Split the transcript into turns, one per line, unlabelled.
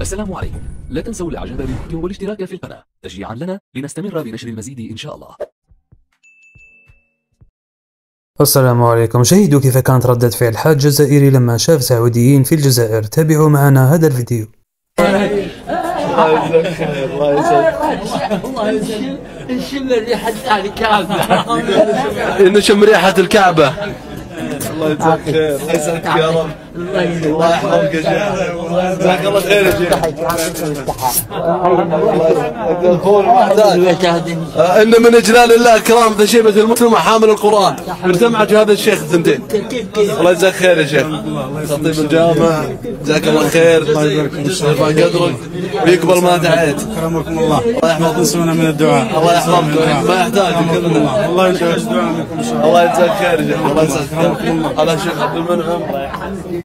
السلام عليكم. لا تنسوا الاعجاب بالفيديو والاشتراك في القناة. تشجيعا لنا لنستمر بنشر المزيد إن شاء الله.
السلام عليكم. شاهدوا كيف كانت ردة فعل حاج جزائري لما شاف سعوديين في الجزائر. تابعوا معنا هذا الفيديو.
الله يسلمك نشم ريحة الكعبة
نشم ريحة الكعبة. الله يجزاك خير. الله يسعدك يا رب. الله يحفظك يا شيخ جزاك الله خير يا شيخ آه، ان من اجلال الله كرام ذا شيبة المسلم حامل القران ارتمعت هذا الشيخ الثنتين الله يجزاك خير يا شيخ خطيب الجامع جزاك الله خير الله قدرك ويقبل ما دعيت
اكرمكم الله
الله يحفظك
تنسونا من الدعاء
الله يحفظك ما يحتاج كلنا
الله يجعل دعاء
الله يجزاك خير يا شيخ الله يجزاك خير هذا الشيخ عبد المنعم